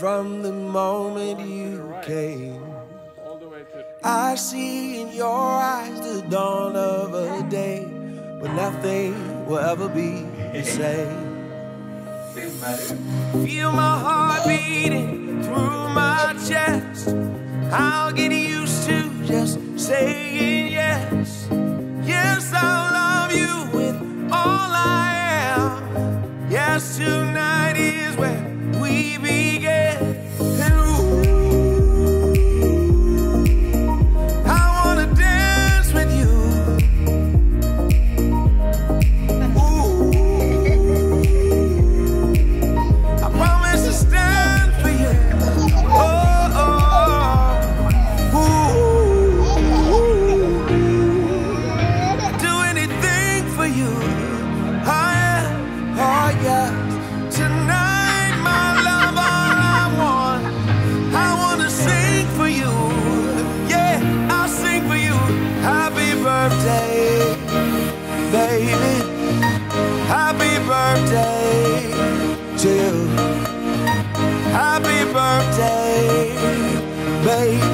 from the moment you came. I see in your eyes the dawn of a day when nothing will ever be the same. Feel my heart beating through my chest. I'll get used to just saying yes. Yes, I'll love you with all I am. Yes, tonight is where we begin. Baby. Happy birthday to you. Happy birthday, baby.